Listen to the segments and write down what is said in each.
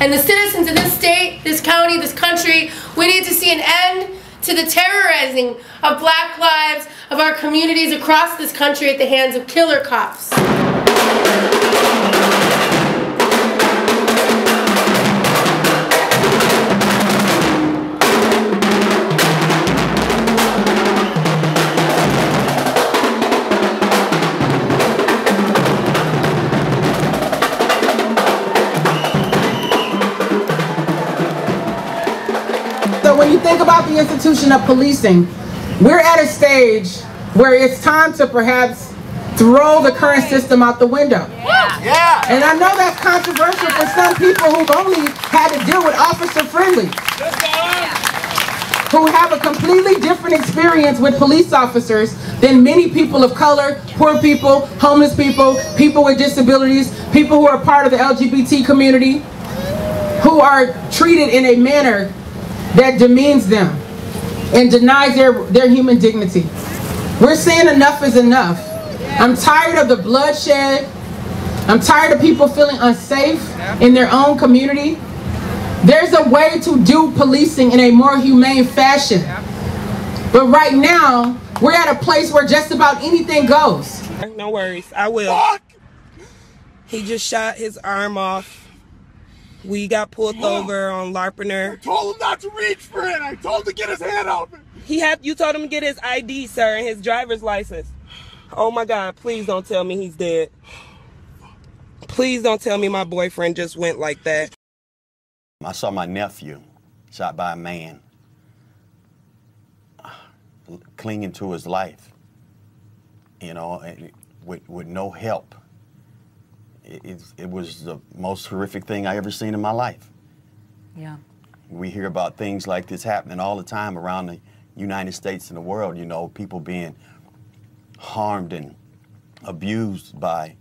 And the citizens of this state, this county, this country, we need to see an end to the terrorizing of black lives of our communities across this country at the hands of killer cops. About the institution of policing, we're at a stage where it's time to perhaps throw the current system out the window. Yeah. yeah. And I know that's controversial for some people who've only had to deal with officer friendly, who have a completely different experience with police officers than many people of color, poor people, homeless people, people with disabilities, people who are part of the LGBT community, who are treated in a manner that demeans them and denies their, their human dignity. We're saying enough is enough. I'm tired of the bloodshed. I'm tired of people feeling unsafe in their own community. There's a way to do policing in a more humane fashion. But right now, we're at a place where just about anything goes. No worries, I will. Fuck. He just shot his arm off. We got pulled over on Larpenteur. Told him not to reach for it. I told him to get his hand out. He had you told him to get his ID, sir, and his driver's license. Oh my God! Please don't tell me he's dead. Please don't tell me my boyfriend just went like that. I saw my nephew shot by a man clinging to his life, you know, with, with no help. It, it, was the most horrific thing I ever seen in my life. Yeah. We hear about things like this happening all the time around the United States and the world, you know, people being harmed and abused by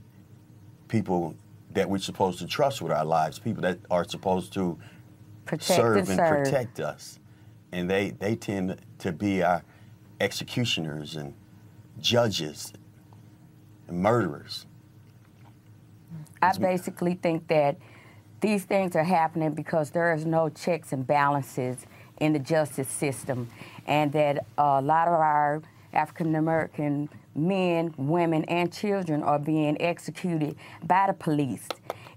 people that we're supposed to trust with our lives, people that are supposed to Protect serve and and serve. protect us. And they, they tend to be our executioners and judges and murderers. I basically think that these things are happening because there is no checks and balances in the justice system, and that a lot of our African American men, women, and children are being executed by the police,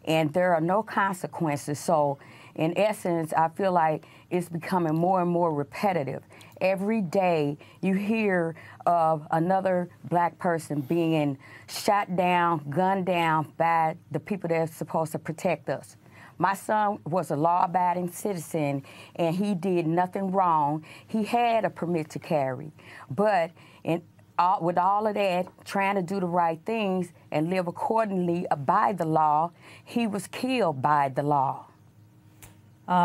and there are no consequences. So, in essence, I feel like it's becoming more and more repetitive. Every day you hear of another black person being shot down, gunned down by the people that are supposed to protect us. My son was a law abiding citizen and he did nothing wrong. He had a permit to carry. But in, all, with all of that, trying to do the right things and live accordingly by the law, he was killed by the law.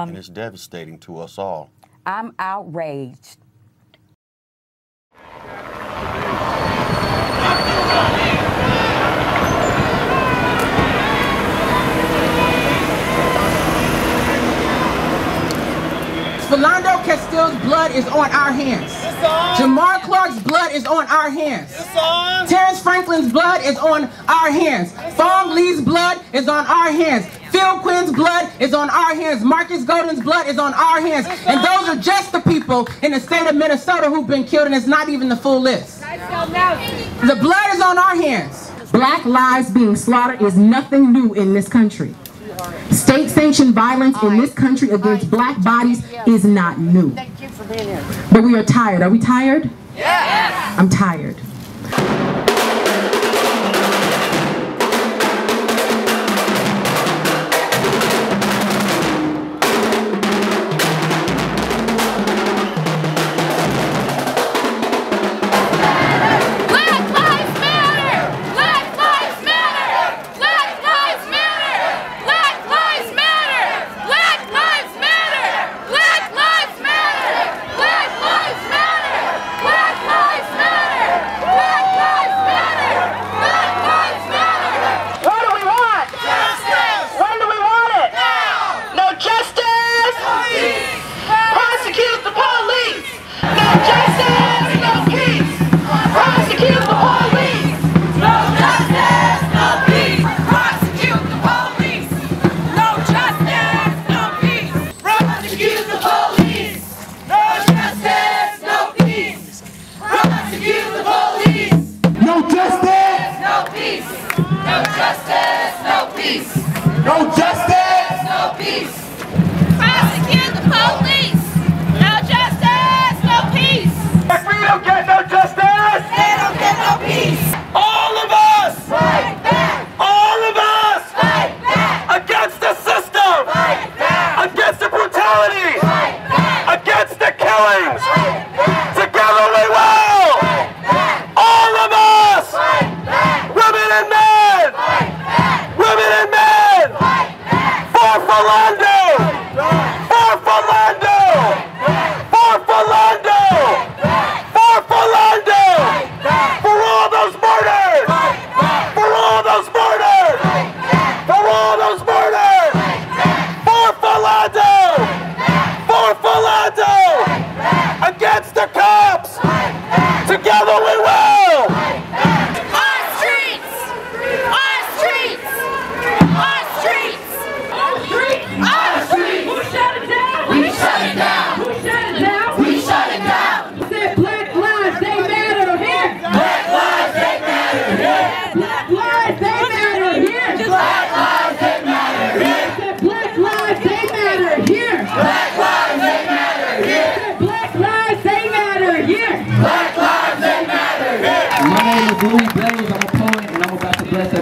and it's devastating to us all. I'm outraged. Philando Castile's blood is on our hands. Jamar Clark's blood is on our hands. Terrence Franklin's blood is on our hands. Fong Lee's blood is on our hands. Phil Quinn's blood is on our hands. Marcus Golden's blood is on our hands. And those are just the people in the state of Minnesota who've been killed, and it's not even the full list. The blood is on our hands. Black lives being slaughtered is nothing new in this country. State sanctioned violence in this country against black bodies is not new. But we are tired. Are we tired? Yes. I'm tired.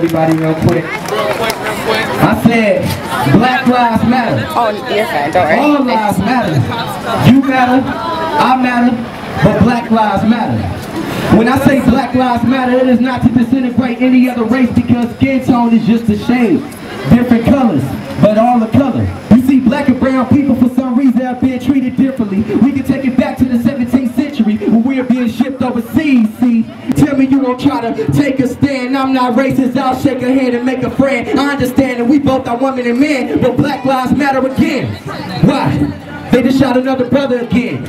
About to bless everybody real quick. I said, Black Lives Matter. Oh, you're fine. Don't worry. All lives matter. You matter, I matter, but Black Lives Matter. When I say Black Lives Matter, it is not to disintegrate any other race because skin tone is just a shade. Different colors, but all the color. You see, black and brown people for some reason have been treated differently. We can take it back to the 17th century when we are being shipped overseas. See, tell me you won't try to take a stand. I'm not racist. I'll shake a hand and make a friend. I understand that we both are women and men, but Black Lives Matter again. Why? They just shot another brother again.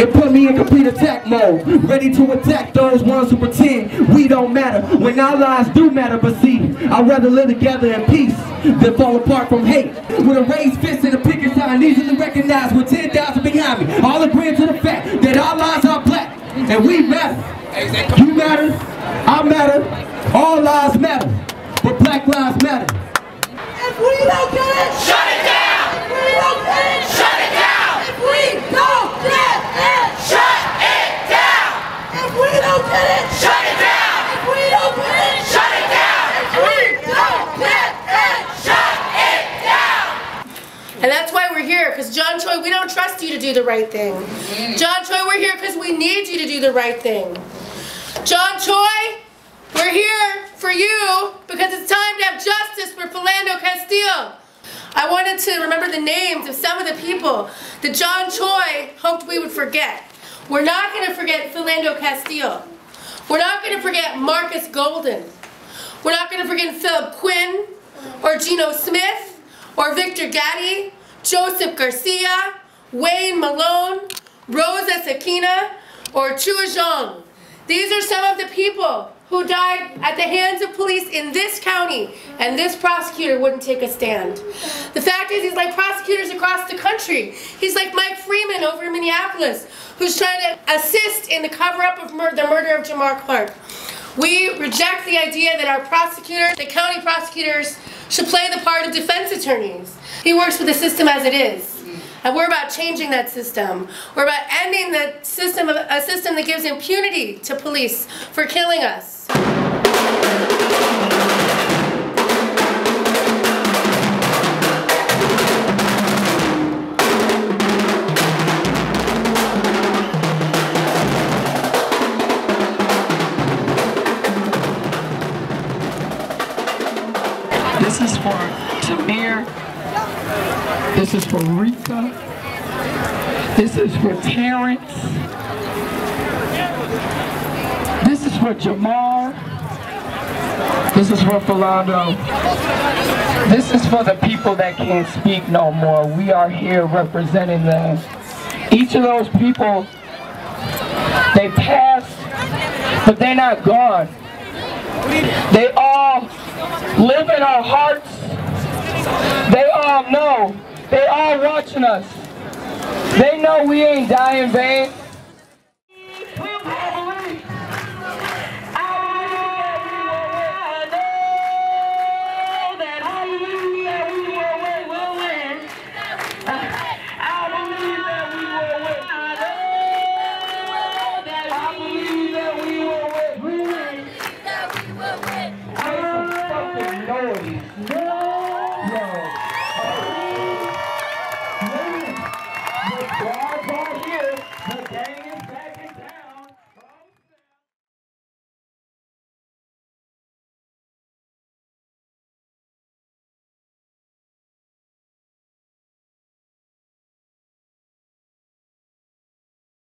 It put me in complete attack mode, ready to attack those ones who pretend we don't matter. When our lives do matter, but see, I'd rather live together in peace than fall apart from hate. With a raised fist and a picket sign, easily recognized with 10,000 behind me. All agreeing to the fact that our lives are black and we matter. You matter, I matter, all lives matter, but black lives matter. If we don't get it, shut it down! If we don't get it, shut it down! If we don't get it, shut it down! If we don't get it, shut it down! If we don't get it, shut it down! If we don't get it, shut it down! And that's why we're here, because John Choi, we don't trust you to do the right thing. Mm. John Choi, we're here because we need you to do the right thing. John Choi, we're here for you because it's time to have justice for Philando Castile. I wanted to remember the names of some of the people that John Choi hoped we would forget. We're not going to forget Philando Castile. We're not going to forget Marcus Golden. We're not going to forget Philip Quinn or Geno Smith or Victor Gatti, Joseph Garcia, Wayne Malone, Rosa Sakina, or Chua Zhang. These are some of the people who died at the hands of police in this county, and this prosecutor wouldn't take a stand. The fact is, he's like prosecutors across the country. He's like Mike Freeman over in Minneapolis, who's trying to assist in the cover-up of mur the murder of Jamar Clark. We reject the idea that our prosecutors, the county prosecutors, should play the part of defense attorneys. He works with the system as it is. Mm. And we're about changing that system. We're about ending the system of a system that gives impunity to police for killing us. This is for Rita. This is for Terrence. This is for Jamar. This is for Philando. This is for the people that can't speak no more. We are here representing them. Each of those people, they passed, but they're not gone. They all live in our hearts. They all know. They all watching us. They know we ain't dying vain.